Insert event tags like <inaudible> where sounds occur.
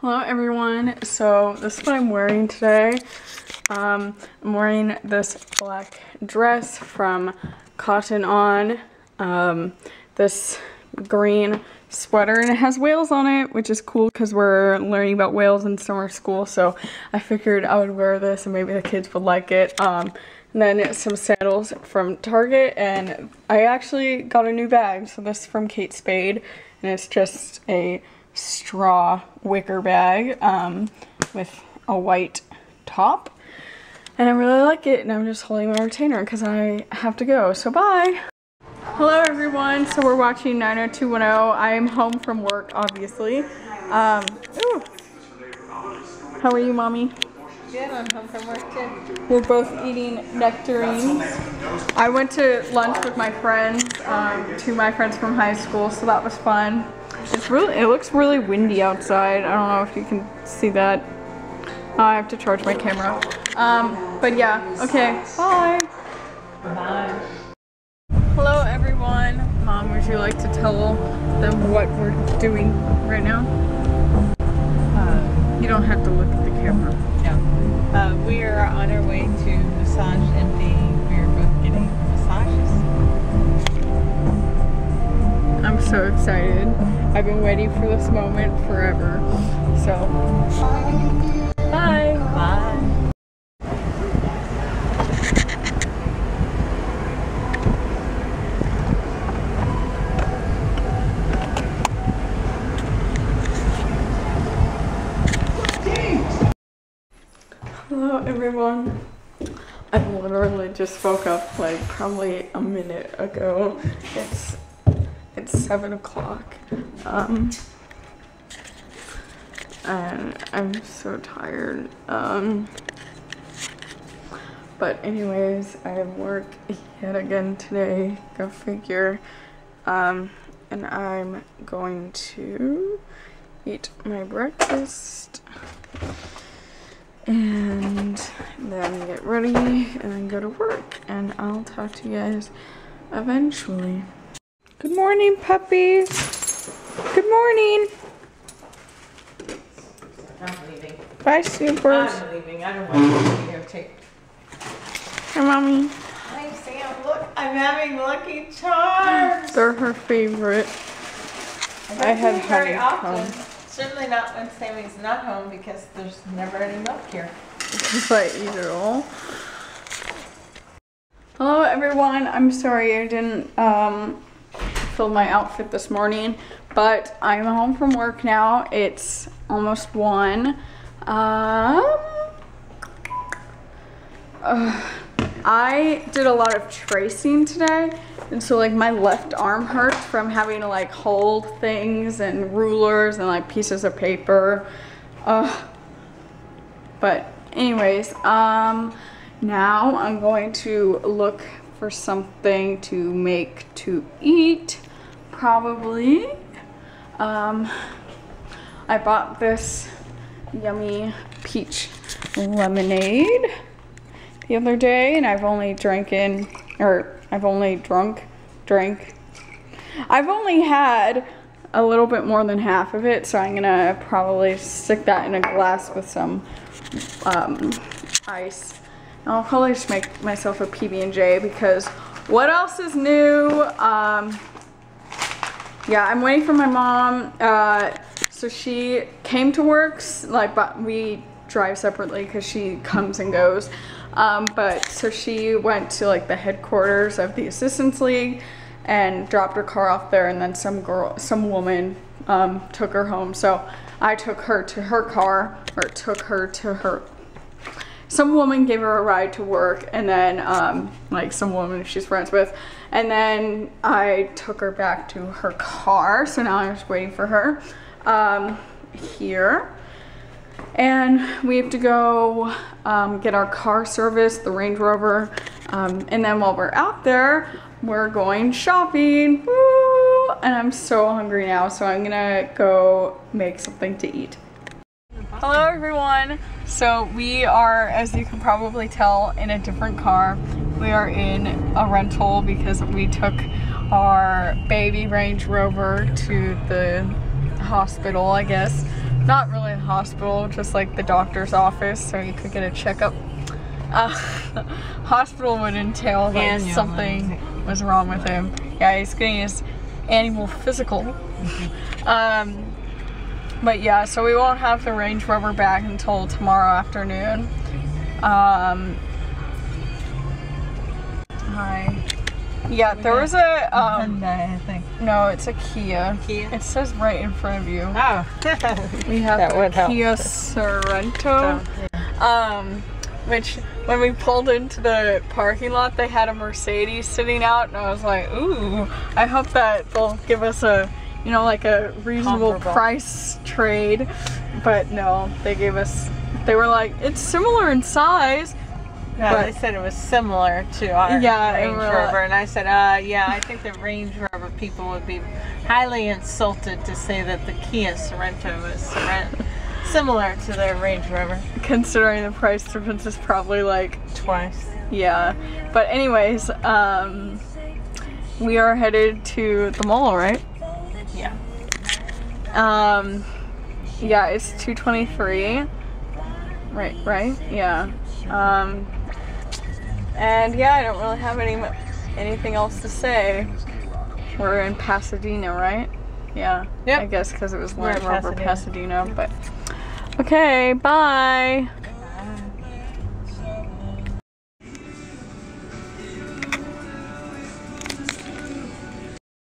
Hello everyone. So this is what I'm wearing today. Um, I'm wearing this black dress from Cotton On. Um, this green sweater and it has whales on it, which is cool because we're learning about whales in summer school. So I figured I would wear this and maybe the kids would like it. Um, and then some sandals from Target and I actually got a new bag. So this is from Kate Spade and it's just a straw wicker bag um, with a white top. And I really like it and I'm just holding my retainer because I have to go. So bye! Hello everyone, so we're watching 90210. I am home from work, obviously. Um, ooh. How are you, mommy? Good, I'm home from work too. We're both eating nectarines. I went to lunch with my friends, um, two of my friends from high school, so that was fun. It's really, it looks really windy outside. I don't know if you can see that. Oh, I have to charge my camera. Um, but yeah, okay, bye. Bye. Hello everyone. Mom, would you like to tell them what we're doing right now? I've been waiting for this moment forever. So, bye. Bye. Hello everyone. I literally just woke up like probably a minute ago. It's it's seven o'clock. Um and I'm so tired. Um but anyways, I have work yet again today. Go figure. Um and I'm going to eat my breakfast and then get ready and then go to work and I'll talk to you guys eventually. Good morning puppies. Good morning. I'm leaving. Bye supers. I'm leaving. I don't want to videotape. Hi mommy. Hi Sam, look, I'm having Lucky Charms. They're her favorite. I had don't very honeycomb. often. Certainly not when Sammy's not home because there's never any milk here. Eat it all. Hello everyone. I'm sorry I didn't um, film my outfit this morning, but I'm home from work now. It's almost one. Um, uh, I did a lot of tracing today, and so like my left arm hurts from having to like hold things and rulers and like pieces of paper. Uh, but anyways, um, now I'm going to look for something to make to eat, probably. Um, I bought this yummy peach lemonade the other day and I've only drinking or I've only drunk drank I've only had a little bit more than half of it so I'm gonna probably stick that in a glass with some um, ice I'll probably just make myself a PB&J because what else is new um, yeah I'm waiting for my mom uh, so she came to works like but we drive separately because she comes and goes um, but so she went to like the headquarters of the Assistance League and dropped her car off there, and then some girl, some woman um, took her home. So I took her to her car, or took her to her. Some woman gave her a ride to work, and then um, like some woman she's friends with, and then I took her back to her car. So now I'm just waiting for her um, here and we have to go um, get our car serviced, the Range Rover, um, and then while we're out there, we're going shopping. Woo! And I'm so hungry now, so I'm gonna go make something to eat. Hello everyone. So we are, as you can probably tell, in a different car. We are in a rental because we took our baby Range Rover to the hospital, I guess, not really a hospital, just like the doctor's office, so he could get a checkup. Uh, <laughs> hospital would entail like Annual, something was wrong with him. Yeah, he's getting his animal physical. <laughs> um, but yeah, so we won't have the Range Rover back until tomorrow afternoon. Um, hi. Yeah, there was a um, Hyundai, I think. no, it's a Kia. Kia? It says right in front of you. Oh. <laughs> We have That would help. Kia Sorento. Oh, Um, which when we pulled into the parking lot, they had a Mercedes sitting out, and I was like, ooh, I hope that they'll give us a, you know, like a reasonable Comparable. price trade. But no, they gave us. They were like, it's similar in size. Yeah, But- they said it was similar to our Yeah, Range like- Rover, and I said, uh, yeah, I think the Range Rover people would be highly insulted to say that the Kia Sorento is similar to their Range Rover Considering the price difference is probably like twice. Yeah. But anyways, um we are headed to the mall, right? Yeah. Um yeah, it's 223. Right, right? Yeah. Um and yeah, I don't really have any anything else to say. We're in Pasadena, right? Yeah. Yep. I guess cuz it was Land Rover Pasadena. Pasadena, but Okay, bye.